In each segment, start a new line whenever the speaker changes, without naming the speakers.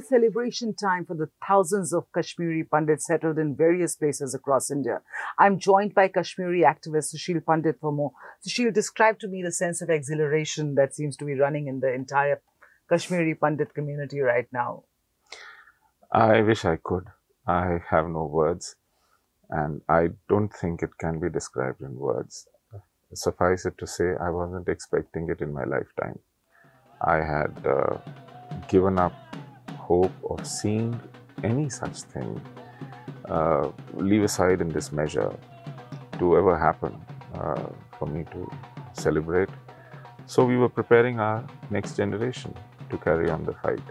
celebration time for the thousands of Kashmiri Pandits settled in various places across India. I'm joined by Kashmiri activist Sushil Pandit for more. Sushil, describe to me the sense of exhilaration that seems to be running in the entire Kashmiri Pandit community right now.
I wish I could. I have no words, and I don't think it can be described in words. Suffice it to say, I wasn't expecting it in my lifetime. I had uh, given up hope of seeing any such thing uh, leave aside in this measure to ever happen uh, for me to celebrate. So we were preparing our next generation to carry on the fight,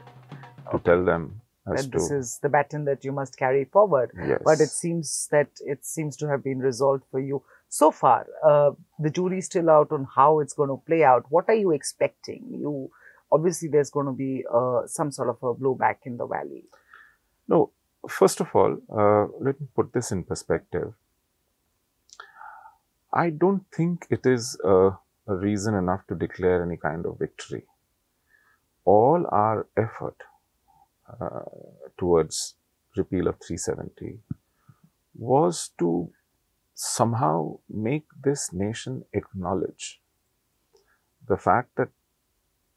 to tell them as
that
to
this is the baton that you must carry forward.
yes,
But it seems that it seems to have been resolved for you so far. Uh, the jury's still out on how it's going to play out. What are you expecting? You obviously there's going to be uh, some sort of a blowback in the valley.
No, first of all, uh, let me put this in perspective. I don't think it is a, a reason enough to declare any kind of victory. All our effort uh, towards repeal of 370 was to somehow make this nation acknowledge the fact that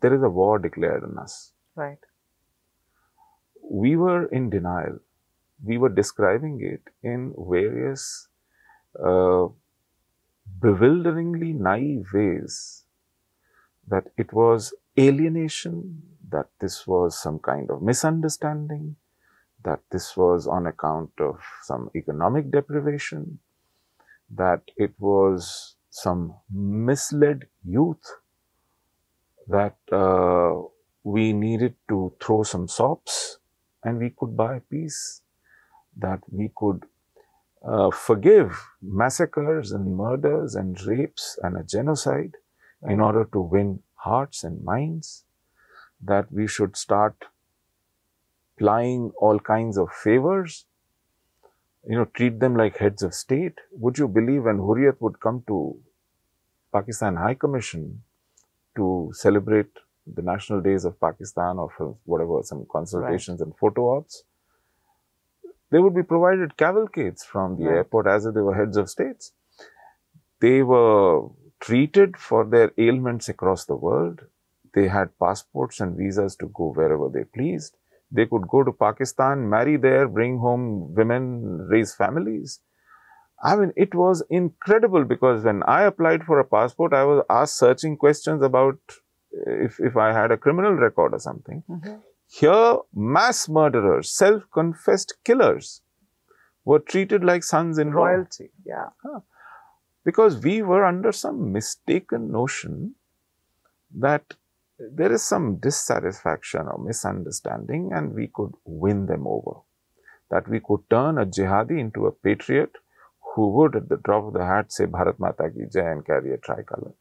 there is a war declared on us
Right.
we were in denial. We were describing it in various uh, bewilderingly naive ways that it was alienation, that this was some kind of misunderstanding, that this was on account of some economic deprivation, that it was some misled youth, that uh, we needed to throw some sops and we could buy peace, that we could uh, forgive massacres and murders and rapes and a genocide in order to win hearts and minds, that we should start plying all kinds of favors, you know, treat them like heads of state. Would you believe when Hurriyat would come to Pakistan High Commission to celebrate the national days of Pakistan or for whatever, some consultations and photo ops, they would be provided cavalcades from the
Right.
airport as if they were heads of states. They were treated for their ailments across the world. They had passports and visas to go wherever they pleased. They could go to Pakistan, marry there, bring home women, raise families. I mean, it was incredible because when I applied for a passport, I was asked searching questions about if, if I had a criminal record or something.
Mhm.
Here, mass murderers, self confessed killers, were treated like sons in law
Royalty. Yeah.
because we were under some mistaken notion that there is some dissatisfaction or misunderstanding and we could win them over. That we could turn a jihadi into a patriot who would, at the drop of the hat, say Bharat Mata ki Jai and carry a tricolor.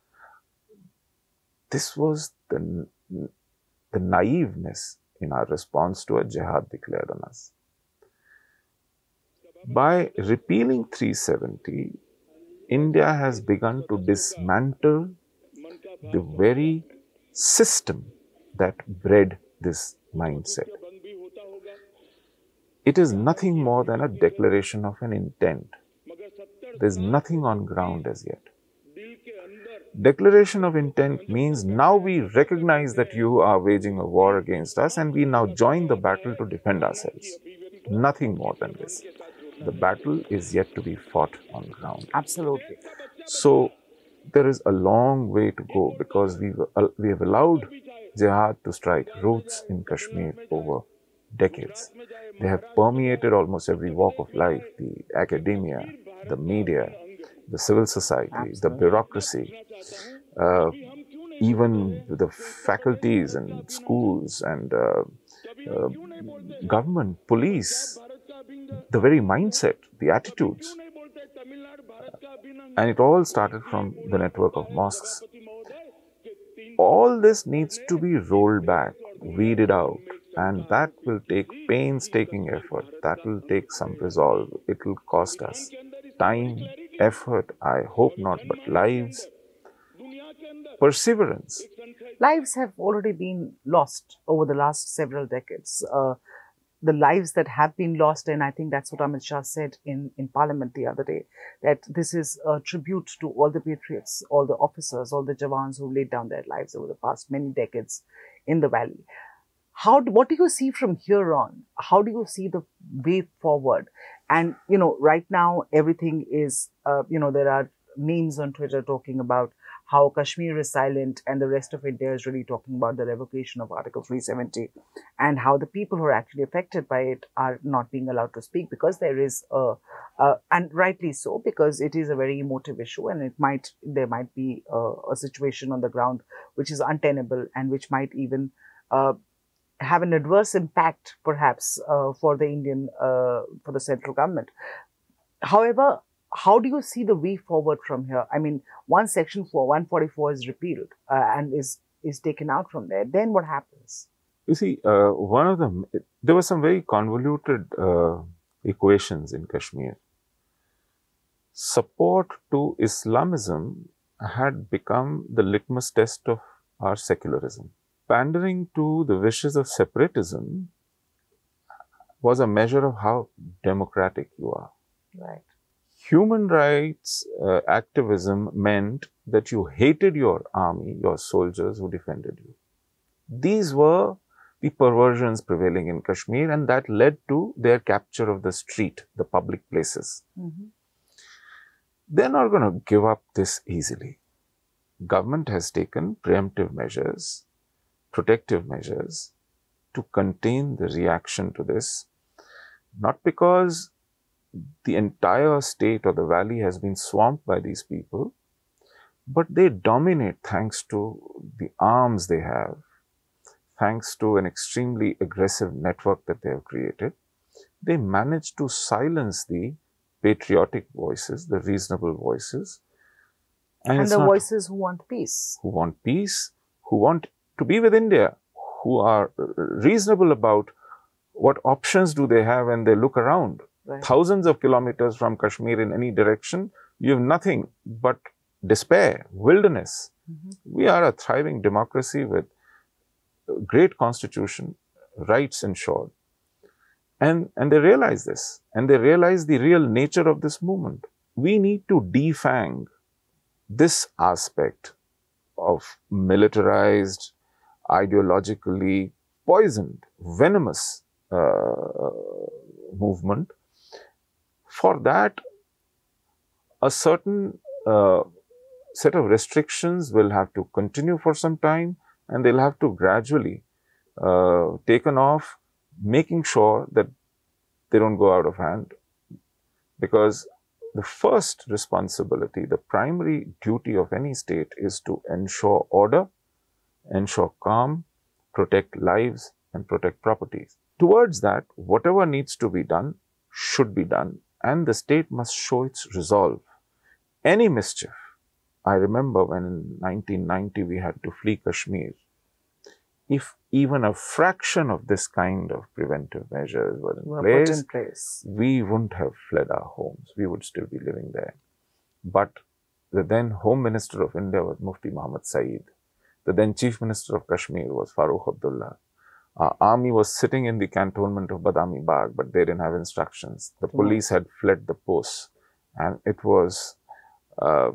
This was the, the naiveness in our response to a jihad declared on us. By repealing 370, India has begun to dismantle the very system that bred this mindset. It is nothing more than a declaration of an intent. There's nothing on ground as yet. Declaration of intent means now we recognize that you are waging a war against us and we now join the battle to defend ourselves. Nothing more than this. The battle is yet to be fought on ground.
Absolutely.
So there is a long way to go because we've, uh, we have allowed jihad to strike roots in Kashmir over decades. They have permeated almost every walk of life the academia, the media, the civil society, the bureaucracy, uh, even the faculties and schools and uh, uh, government, police, the very mindset, the attitudes. And it all started from the network of mosques. All this needs to be rolled back, weeded out, and that will take painstaking effort. That will take some resolve. It will cost us time, effort, I hope not, but lives, perseverance.
lives have already been lost over the last several decades. Uh, the lives that have been lost, and I think that's what Amit Shah said in, in Parliament the other day, that this is a tribute to all the patriots, all the officers, all the Jawans who laid down their lives over the past many decades in the valley. How, what do you see from here on? How do you see the way forward? And, you know, right now, everything is, uh, you know, there are memes on Twitter talking about how Kashmir is silent and the rest of India is really talking about the revocation of Article 370 and how the people who are actually affected by it are not being allowed to speak because there is a, uh, and rightly so, because it is a very emotive issue and it might, there might be a, a situation on the ground which is untenable and which might even uh, have an adverse impact perhaps uh, for the Indian, uh, for the central government. However, how do you see the way forward from here? I mean, once Section 4, 144 is repealed uh, and is, is taken out from there, then what happens?
You see, uh, one of them, there were some very convoluted uh, equations in Kashmir. Support to Islamism had become the litmus test of our secularism. Pandering to the wishes of separatism was a measure of how democratic you are.
Right
human rights uh, activism meant that you hated your army, your soldiers who defended you. These were the perversions prevailing in Kashmir and that led to their capture of the street, the public places. Mm -hmm. They're not going to give up this easily. Government has taken preemptive measures, protective measures to contain the reaction to this, not because the entire state or the valley has been swamped by these people, but they dominate thanks to the arms they have, thanks to an extremely aggressive network that they have created. They manage to silence the patriotic voices, the reasonable voices.
And, and the voices who want peace.
Who want peace, who want to be with India, who are reasonable about what options do they have when they look around right. thousands of kilometers from Kashmir in any direction, you have nothing but despair, wilderness. Mm-hmm. We are a thriving democracy with great constitution, rights ensured. And, and they realize this, and they realize the real nature of this movement. We need to defang this aspect of militarized, ideologically poisoned, venomous uh, movement for that, a certain uh, set of restrictions will have to continue for some time and they'll have to gradually uh, taken off, making sure that they don't go out of hand. Because the first responsibility, the primary duty of any state is to ensure order, ensure calm, protect lives and protect properties. Towards that, whatever needs to be done should be done and the state must show its resolve. Any mischief. I remember when in 1990 we had to flee Kashmir. If even a fraction of this kind of preventive measures were in, were place,
in place,
we wouldn't have fled our homes. We would still be living there. But the then Home Minister of India was Mufti Muhammad Saeed. The then Chief Minister of Kashmir was Farooq Abdullah. Uh, army was sitting in the cantonment of Badami Bagh, but they didn't have instructions. The police had fled the posts, and it was uh,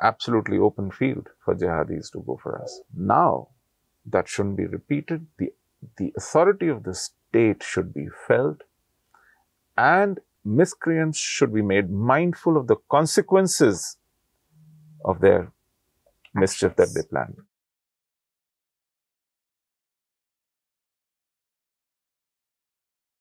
absolutely open field for jihadis to go for us. Now, that shouldn't be repeated. The, the authority of the state should be felt, and miscreants should be made mindful of the consequences of their mischief that they planned.